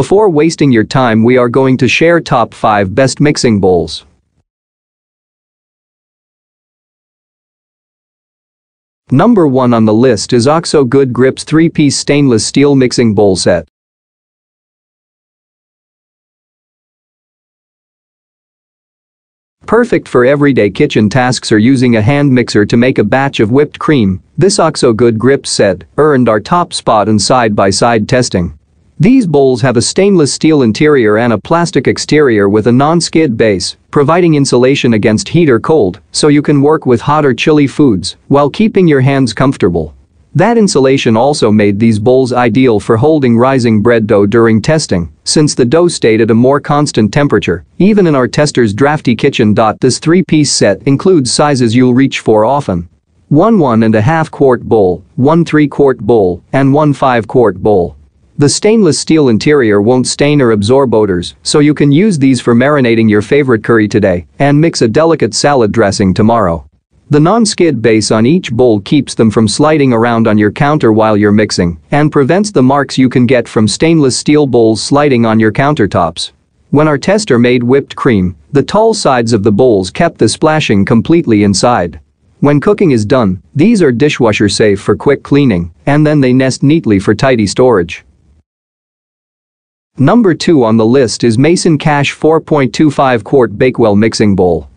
Before wasting your time we are going to share top 5 best mixing bowls. Number 1 on the list is OXO Good Grips 3-piece stainless steel mixing bowl set. Perfect for everyday kitchen tasks or using a hand mixer to make a batch of whipped cream, this OXO Good Grips set earned our top spot in side-by-side -side testing. These bowls have a stainless steel interior and a plastic exterior with a non-skid base, providing insulation against heat or cold, so you can work with hot or chilly foods while keeping your hands comfortable. That insulation also made these bowls ideal for holding rising bread dough during testing, since the dough stayed at a more constant temperature, even in our tester's drafty kitchen. This three-piece set includes sizes you'll reach for often. One one and a half quart bowl, one three-quart bowl, and one five-quart bowl. The stainless steel interior won't stain or absorb odors, so you can use these for marinating your favorite curry today and mix a delicate salad dressing tomorrow. The non-skid base on each bowl keeps them from sliding around on your counter while you're mixing and prevents the marks you can get from stainless steel bowls sliding on your countertops. When our tester made whipped cream, the tall sides of the bowls kept the splashing completely inside. When cooking is done, these are dishwasher safe for quick cleaning, and then they nest neatly for tidy storage. Number 2 on the list is Mason Cash 4.25 quart Bakewell mixing bowl.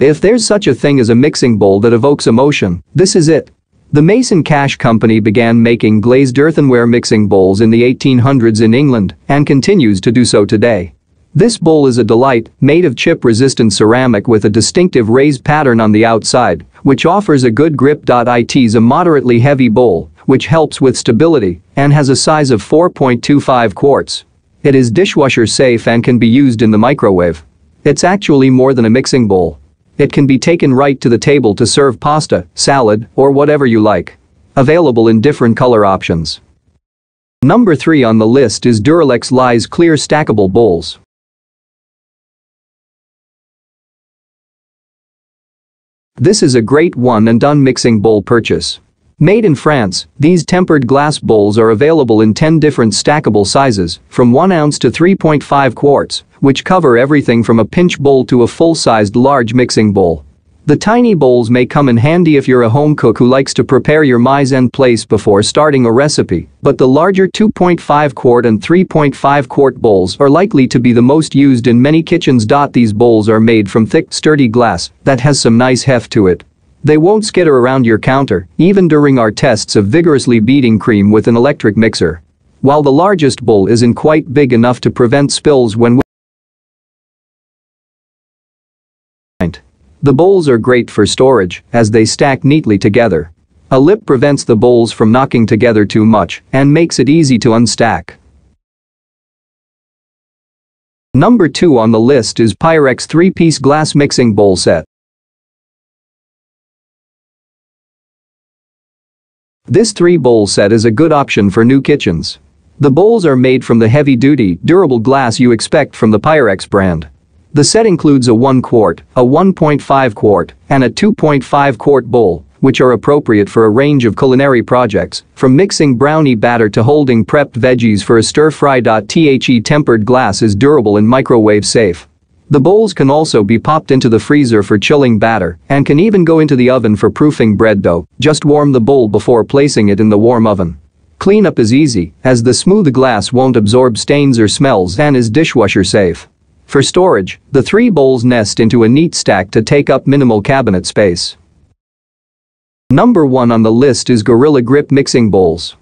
If there's such a thing as a mixing bowl that evokes emotion, this is it. The Mason Cash Company began making glazed earthenware mixing bowls in the 1800s in England and continues to do so today. This bowl is a delight, made of chip-resistant ceramic with a distinctive raised pattern on the outside, which offers a good grip. It is a moderately heavy bowl, which helps with stability, and has a size of 4.25 quarts. It is dishwasher safe and can be used in the microwave. It's actually more than a mixing bowl. It can be taken right to the table to serve pasta, salad, or whatever you like. Available in different color options. Number 3 on the list is Duralex Lys Clear Stackable Bowls. This is a great one and done mixing bowl purchase. Made in France, these tempered glass bowls are available in 10 different stackable sizes, from 1 ounce to 3.5 quarts, which cover everything from a pinch bowl to a full-sized large mixing bowl. The tiny bowls may come in handy if you're a home cook who likes to prepare your mise en place before starting a recipe, but the larger 2.5 quart and 3.5 quart bowls are likely to be the most used in many kitchens. These bowls are made from thick, sturdy glass that has some nice heft to it. They won't skitter around your counter, even during our tests of vigorously beating cream with an electric mixer. While the largest bowl isn't quite big enough to prevent spills when The bowls are great for storage as they stack neatly together. A lip prevents the bowls from knocking together too much and makes it easy to unstack. Number 2 on the list is Pyrex 3-piece glass mixing bowl set. This 3-bowl set is a good option for new kitchens. The bowls are made from the heavy-duty, durable glass you expect from the Pyrex brand. The set includes a 1 quart, a 1.5 quart, and a 2.5 quart bowl, which are appropriate for a range of culinary projects, from mixing brownie batter to holding prepped veggies for a stir-fry. The tempered glass is durable and microwave safe. The bowls can also be popped into the freezer for chilling batter and can even go into the oven for proofing bread dough, just warm the bowl before placing it in the warm oven. Cleanup is easy, as the smooth glass won't absorb stains or smells and is dishwasher safe. For storage, the three bowls nest into a neat stack to take up minimal cabinet space. Number 1 on the list is Gorilla Grip Mixing Bowls.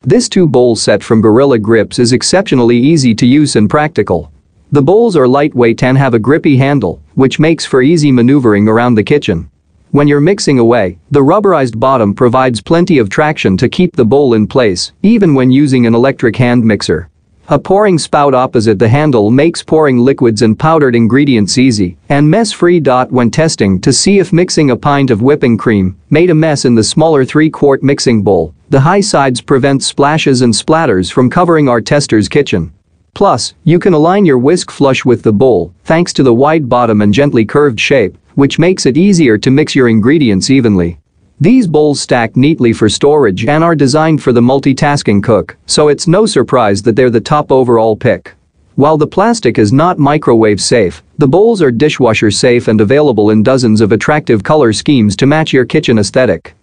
This two-bowl set from Gorilla Grips is exceptionally easy to use and practical. The bowls are lightweight and have a grippy handle, which makes for easy maneuvering around the kitchen. When you're mixing away, the rubberized bottom provides plenty of traction to keep the bowl in place, even when using an electric hand mixer. A pouring spout opposite the handle makes pouring liquids and powdered ingredients easy and mess-free. When testing to see if mixing a pint of whipping cream made a mess in the smaller 3-quart mixing bowl, the high sides prevent splashes and splatters from covering our tester's kitchen. Plus, you can align your whisk flush with the bowl thanks to the wide bottom and gently curved shape, which makes it easier to mix your ingredients evenly. These bowls stack neatly for storage and are designed for the multitasking cook, so it's no surprise that they're the top overall pick. While the plastic is not microwave safe, the bowls are dishwasher safe and available in dozens of attractive color schemes to match your kitchen aesthetic.